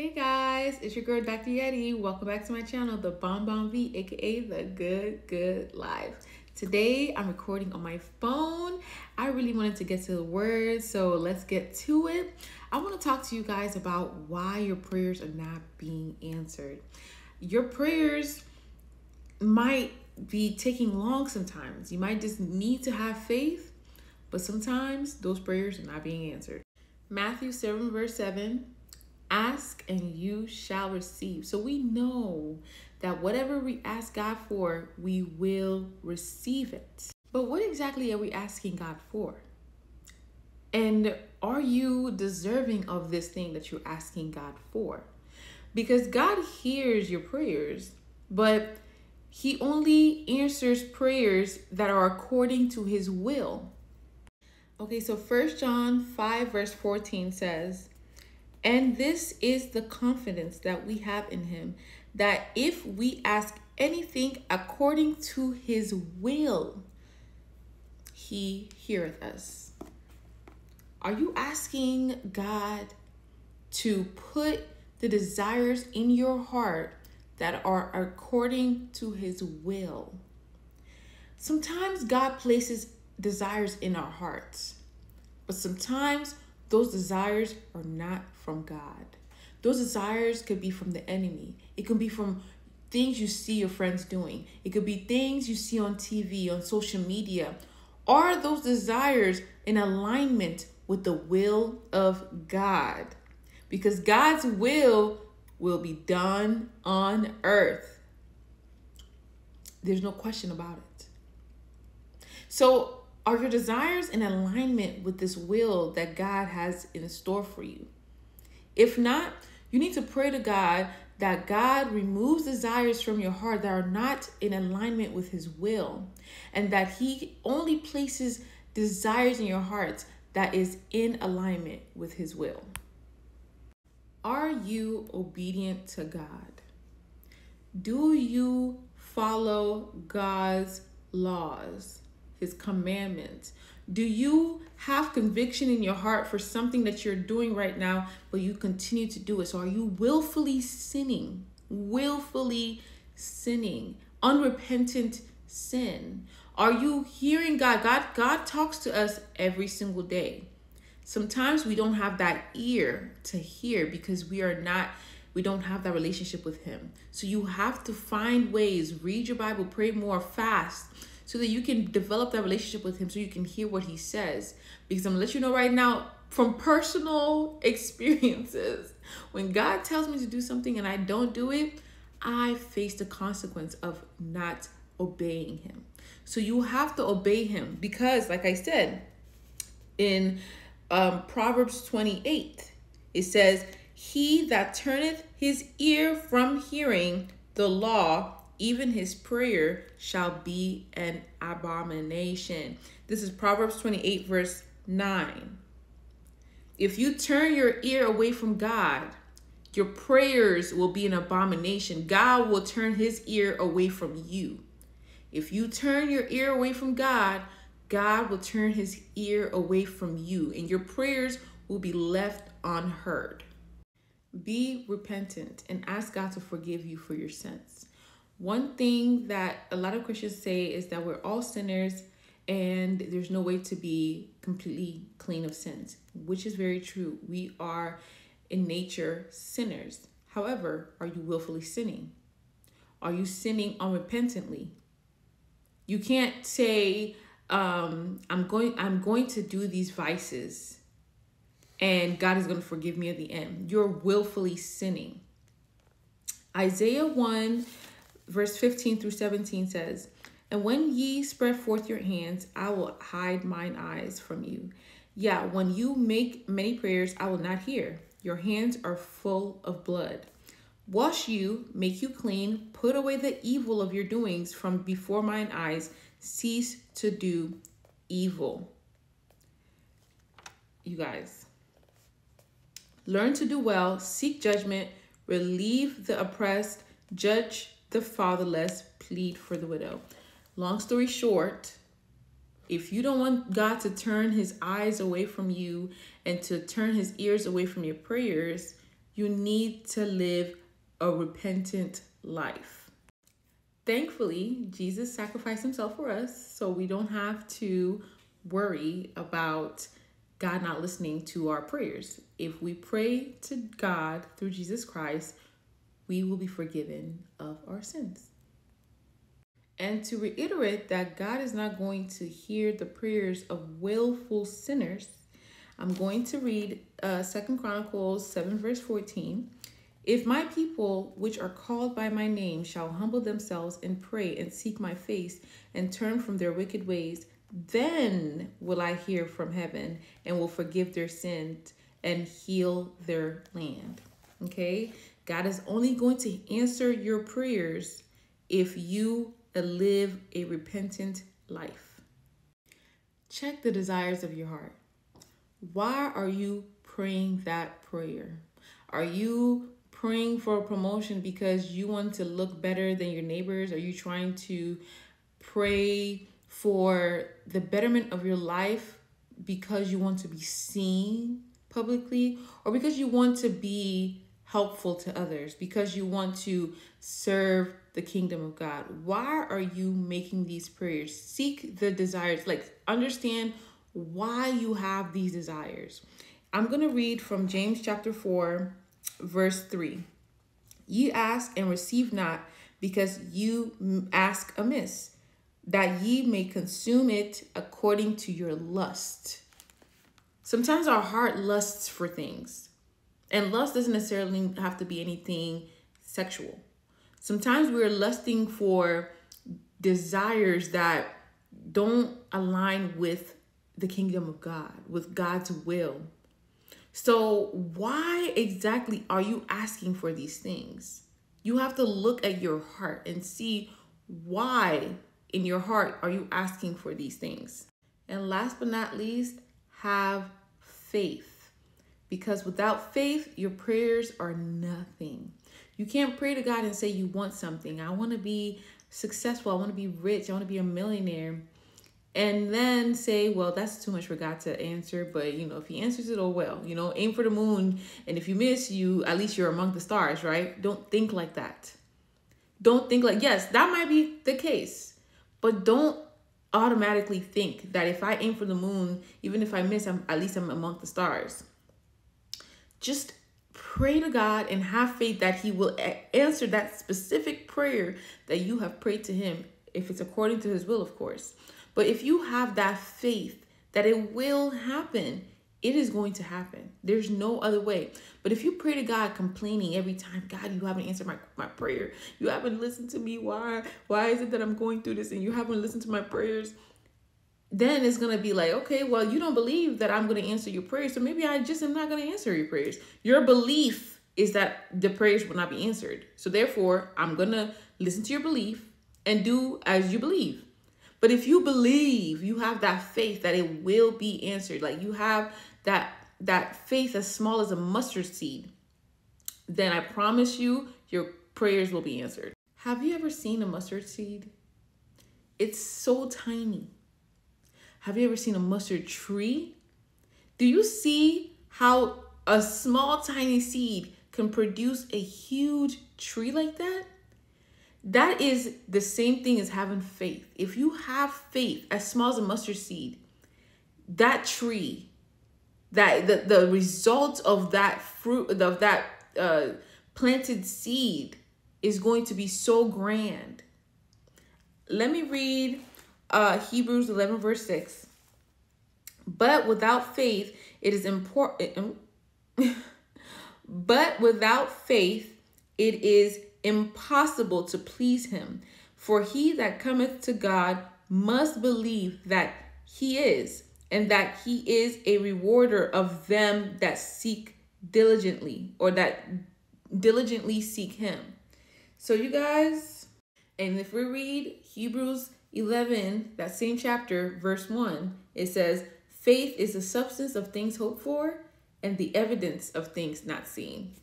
Hey guys, it's your girl Dr. Yeti. Welcome back to my channel, The Bon Bon Vie, aka The Good Good Life. Today I'm recording on my phone. I really wanted to get to the word, so let's get to it. I want to talk to you guys about why your prayers are not being answered. Your prayers might be taking long sometimes. You might just need to have faith, but sometimes those prayers are not being answered. Matthew 7, verse 7 Ask and you shall receive. So we know that whatever we ask God for, we will receive it. But what exactly are we asking God for? And are you deserving of this thing that you're asking God for? Because God hears your prayers, but He only answers prayers that are according to His will. Okay, so First John 5, verse 14 says, and this is the confidence that we have in him that if we ask anything according to his will, he heareth us. Are you asking God to put the desires in your heart that are according to his will? Sometimes God places desires in our hearts, but sometimes those desires are not from God. Those desires could be from the enemy. It could be from things you see your friends doing. It could be things you see on TV, on social media. Are those desires in alignment with the will of God? Because God's will will be done on earth. There's no question about it. So, are your desires in alignment with this will that God has in store for you? If not, you need to pray to God that God removes desires from your heart that are not in alignment with His will, and that He only places desires in your heart that is in alignment with His will. Are you obedient to God? Do you follow God's laws? His commandments? Do you have conviction in your heart for something that you're doing right now, but you continue to do it? So are you willfully sinning? Willfully sinning, unrepentant sin. Are you hearing God? God God talks to us every single day. Sometimes we don't have that ear to hear because we are not we don't have that relationship with him. So you have to find ways, read your Bible, pray more, fast so that you can develop that relationship with him so you can hear what he says. Because I'm gonna let you know right now from personal experiences, when God tells me to do something and I don't do it, I face the consequence of not obeying him. So you have to obey him because, like I said, in um, Proverbs 28, it says, He that turneth his ear from hearing the law even his prayer shall be an abomination. This is Proverbs 28, verse 9. If you turn your ear away from God, your prayers will be an abomination. God will turn his ear away from you. If you turn your ear away from God, God will turn his ear away from you, and your prayers will be left unheard. Be repentant and ask God to forgive you for your sins. One thing that a lot of Christians say is that we're all sinners and there's no way to be completely clean of sins, which is very true. We are in nature sinners. However, are you willfully sinning? Are you sinning unrepentantly? You can't say, um, I'm going I'm going to do these vices and God is going to forgive me at the end. You're willfully sinning. Isaiah 1 verse 15 through 17 says, And when ye spread forth your hands, I will hide mine eyes from you. Yeah, when you make many prayers, I will not hear. Your hands are full of blood. Wash you, make you clean, put away the evil of your doings from before mine eyes, cease to do evil. You guys, learn to do well, seek judgment, relieve the oppressed, judge the fatherless, plead for the widow. Long story short, if you don't want God to turn his eyes away from you and to turn his ears away from your prayers, you need to live a repentant life. Thankfully, Jesus sacrificed himself for us, so we don't have to worry about God not listening to our prayers. If we pray to God through Jesus Christ, we will be forgiven of our sins. And to reiterate that God is not going to hear the prayers of willful sinners, I'm going to read uh, Second Chronicles 7, verse 14. If my people, which are called by my name, shall humble themselves and pray and seek my face and turn from their wicked ways, then will I hear from heaven and will forgive their sins and heal their land. Okay? God is only going to answer your prayers if you live a repentant life. Check the desires of your heart. Why are you praying that prayer? Are you praying for a promotion because you want to look better than your neighbors? Are you trying to pray for the betterment of your life because you want to be seen publicly or because you want to be helpful to others, because you want to serve the kingdom of God. Why are you making these prayers? Seek the desires, like understand why you have these desires. I'm going to read from James chapter 4, verse 3. Ye ask and receive not, because you ask amiss, that ye may consume it according to your lust. Sometimes our heart lusts for things and lust doesn't necessarily have to be anything sexual. Sometimes we're lusting for desires that don't align with the kingdom of God, with God's will. So, why exactly are you asking for these things? You have to look at your heart and see why in your heart are you asking for these things. And last but not least, have faith because without faith, your prayers are nothing. You can't pray to God and say you want something. I want to be successful. I want to be rich. I want to be a millionaire. And then say, well, that's too much for God to answer. But, you know, if He answers it, oh well. You know, aim for the moon. And if you miss, you at least you're among the stars, right? Don't think like that. Don't think like, yes, that might be the case. But don't automatically think that if I aim for the moon, even if I miss, I'm at least I'm among the stars just pray to God and have faith that He will answer that specific prayer that you have prayed to Him, if it's according to His will, of course. But if you have that faith that it will happen, it is going to happen. There's no other way. But if you pray to God complaining every time, God, you haven't answered my, my prayer. You haven't listened to me. Why? Why is it that I'm going through this and you haven't listened to my prayers? Then it's going to be like, okay, well, you don't believe that I'm going to answer your prayers. So maybe I just am not going to answer your prayers. Your belief is that the prayers will not be answered. So therefore, I'm going to listen to your belief and do as you believe. But if you believe, you have that faith that it will be answered. Like you have that that faith as small as a mustard seed, then I promise you your prayers will be answered. Have you ever seen a mustard seed? It's so tiny have you ever seen a mustard tree? Do you see how a small tiny seed can produce a huge tree like that? That is the same thing as having faith. If you have faith as small as a mustard seed, that tree, that the, the result of that fruit of that uh, planted seed is going to be so grand. Let me read uh, Hebrews 11, verse 6. But without faith, it is important. but without faith, it is impossible to please him. For he that cometh to God must believe that he is, and that he is a rewarder of them that seek diligently, or that diligently seek him. So, you guys, and if we read Hebrews 11, that same chapter, verse 1, it says, Faith is the substance of things hoped for and the evidence of things not seen.